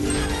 Yeah.